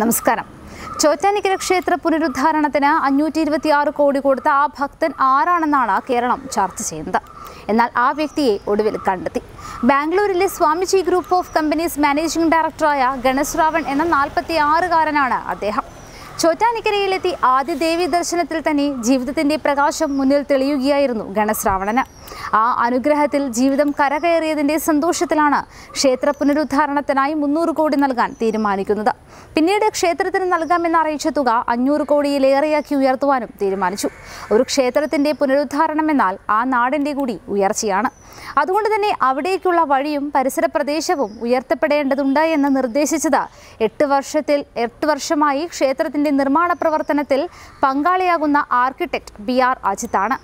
നമസ്കാരം. ചോറ്റാനിക്കര ക്ഷേത്ര പുനരുദ്ധാരണത്തിന് അഞ്ഞൂറ്റി ഇരുപത്തി ആറ് കോടി കൊടുത്ത ആ ഭക്തൻ ആരാണെന്നാണ് കേരളം ചർച്ച ചെയ്യുന്നത്. എന്നാൽ ആ വ്യക്തിയെ ഒടുവിൽ കണ്ടെത്തി. ബാംഗ്ലൂരിലെ Swamiji group of companies managing ഡയറക്ടറായ ഗണേശ് റാവൺ എന്ന നാൽപ്പത്തി ആറുകാരനാണ് അദ്ദേഹം. ചോറ്റാനിക്കരയിലെത്തി ആദ്യ ദേവി ദർശനത്തിൽ തന്നെ ജീവിതത്തിന്റെ പ്രകാശം മുന്നിൽ തെളിയുകയായിരുന്നു ഗണേശ് രാവണന് ആ അനുഗ്രഹത്തിൽ ജീവിതം കരകയറിയതിന്റെ സന്തോഷത്തിലാണ് ക്ഷേത്ര പുനരുദ്ധാരണത്തിനായി മുന്നൂറ് കോടി നൽകാൻ തീരുമാനിക്കുന്നത്. പിന്നീട് ക്ഷേത്രത്തിന് നൽകാമെന്ന് അറിയിച്ച തുക അഞ്ഞൂറ് കോടിയിലേറെയാക്കി ഉയർത്തുവാനും തീരുമാനിച്ചു. ഒരു ക്ഷേത്രത്തിന്റെ പുനരുദ്ധാരണം എന്നാൽ ആ നാടിന്റെ കൂടി ഉയർച്ചയാണ്. അതുകൊണ്ട് തന്നെ അവിടേക്കുള്ള വഴിയും പരിസര പ്രദേശവും ഉയർത്തപ്പെടേണ്ടതുണ്ട് എന്ന് നിർദ്ദേശിച്ചത് എട്ട് വർഷത്തിൽ എട്ട് വർഷമായി ക്ഷേത്രത്തിന്റെ നിർമ്മാണ പ്രവർത്തനത്തിൽ പങ്കാളിയാകുന്ന ആർക്കിടെക്ട് ബി ആർ അജിത്താണ്.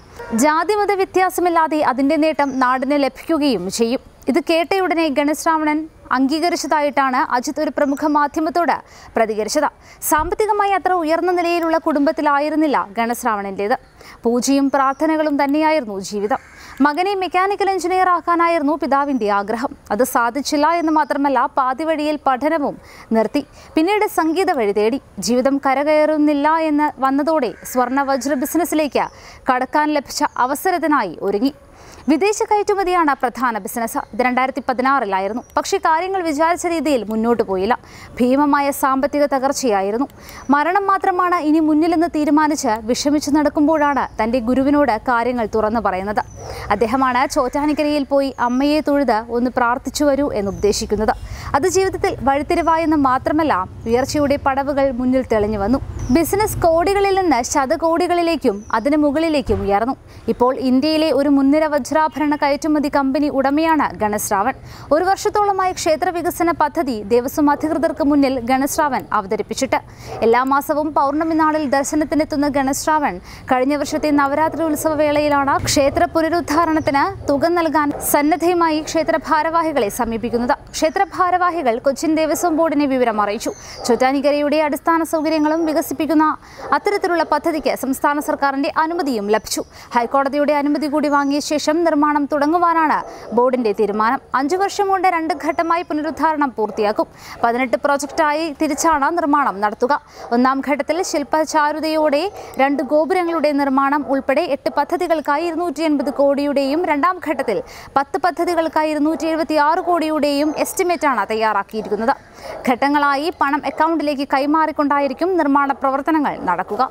ജാതിമത വ്യത്യാസമില്ലാതെ അതിന്റെ നേട്ടം നാടിന് ലഭിക്കുകയും ചെയ്യും. ഇത് കേട്ടയുടനെ ഗണേശ് രാവണൻ അംഗീകരിച്ചതായിട്ടാണ് അജിത് ഒരു പ്രമുഖ മാധ്യമത്തോട് പ്രതികരിച്ചത്. സാമ്പത്തികമായി അത്ര ഉയർന്ന നിലയിലുള്ള കുടുംബത്തിലായിരുന്നില്ല ഗണേശ് രാവണന്റേത് പൂജയും പ്രാർത്ഥനകളും തന്നെയായിരുന്നു ജീവിതം. മകനെ മെക്കാനിക്കൽ എഞ്ചിനീയർ ആക്കാനായിരുന്നു പിതാവിന്റെ ആഗ്രഹം. അത് സാധിച്ചില്ല എന്ന് മാത്രമല്ല പാതിവഴിയിൽ പഠനവും നിർത്തി. പിന്നീട് സംഗീത വഴി തേടി. ജീവിതം കരകയറുന്നില്ല എന്ന് വന്നതോടെ സ്വർണ വജ്ര ബിസിനസ്സിലേക്ക് കടക്കാൻ ലഭിച്ച അവസരത്തിനായി ഒരുങ്ങി. വിദേശ കയറ്റുമതിയാണ് പ്രധാന ബിസിനസ്. ഇത് രണ്ടായിരത്തി പതിനാറിലായിരുന്നു പക്ഷേ കാര്യങ്ങൾ വിചാരിച്ച രീതിയിൽ മുന്നോട്ട് പോയില്ല. ഭീമമായ സാമ്പത്തിക തകർച്ചയായിരുന്നു. മരണം മാത്രമാണ് ഇനി മുന്നിലെന്ന് തീരുമാനിച്ച് വിഷമിച്ചു നടക്കുമ്പോഴാണ് തന്റെ ഗുരുവിനോട് കാര്യങ്ങൾ തുറന്നു പറയുന്നത്. അദ്ദേഹമാണ് ചോറ്റാനിക്കരയിൽ പോയി അമ്മയെ തൊഴുത് ഒന്ന് പ്രാർത്ഥിച്ചു വരൂ എന്ന് ഉദ്ദേശിക്കുന്നത്. അത് ജീവിതത്തിൽ വഴിത്തിരിവായെന്ന് മാത്രമല്ല ഉയർച്ചയുടെ പടവുകൾ മുന്നിൽ തെളിഞ്ഞു വന്നു. ബിസിനസ് കോടികളിൽ നിന്ന് ശതകോടികളിലേക്കും അതിന് മുകളിലേക്കും ഉയർന്നു. ഇപ്പോൾ ഇന്ത്യയിലെ ഒരു മുൻനിര വജ്രാഭരണ കയറ്റുമതി കമ്പനി ഉടമയാണ് ഗണശ്രാവൺ ഒരു വർഷത്തോളമായി ക്ഷേത്ര വികസന പദ്ധതി ദേവസ്വം അധികൃതർക്ക് മുന്നിൽ ഗണശ്രാവൺ അവതരിപ്പിച്ചിട്ട്. എല്ലാ മാസവും പൗർണമി നാളിൽ ദർശനത്തിനെത്തുന്ന ഗണശ്രാവൺ കഴിഞ്ഞ വർഷത്തെ നവരാത്രി ഉത്സവ വേളയിലാണ് ക്ഷേത്ര പുനരുദ്ധാരണത്തിന് തുക നൽകാൻ സന്നദ്ധയുമായി ക്ഷേത്ര ഭാരവാഹികളെ സമീപിക്കുന്നത്. ക്ഷേത്ര ഭാരവാഹികൾ കൊച്ചിൻ ദേവസ്വം ബോർഡിനെ വിവരം അറിയിച്ചു. ചോറ്റാനിക്കരയുടെ അടിസ്ഥാന സൗകര്യങ്ങളും വികസിപ്പിക്കുന്ന അത്തരത്തിലുള്ള പദ്ധതിക്ക് സംസ്ഥാന സർക്കാരിന്റെ അനുമതിയും ലഭിച്ചു. ഹൈക്കോടതിയുടെ അനുമതി കൂടി വാങ്ങിയ ശേഷം നിർമ്മാണം തുടങ്ങുവാനാണ് ബോർഡിന്റെ തീരുമാനം. അഞ്ചു വർഷം കൊണ്ട് രണ്ട് ഘട്ടമായി പുനരുദ്ധാരണം പൂർത്തിയാക്കും. പതിനെട്ട് പ്രോജക്റ്റായി തിരിച്ചാണ് നിർമ്മാണം നടത്തുക. ഒന്നാം ഘട്ടത്തിൽ ശില്പചാരുതയോടെ രണ്ട് ഗോപുരങ്ങളുടെ നിർമ്മാണം ഉൾപ്പെടെ എട്ട് പദ്ധതികൾക്കായി ഇരുന്നൂറ്റി എൺപത് കോടിയുടെയും രണ്ടാം ഘട്ടത്തിൽ പത്ത് പദ്ധതികൾക്കായി ഇരുന്നൂറ്റി എഴുപത്തി ആറ് കോടിയുടെയും എസ്റ്റിമേറ്റാണ് തയ്യാറാക്കിയിരിക്കുന്നത്. ഘട്ടങ്ങളായി പണം അക്കൗണ്ടിലേക്ക് കൈമാറിക്കൊണ്ടായിരിക്കും നിർമ്മാണ പ്രവർത്തനങ്ങൾ നടക്കുക.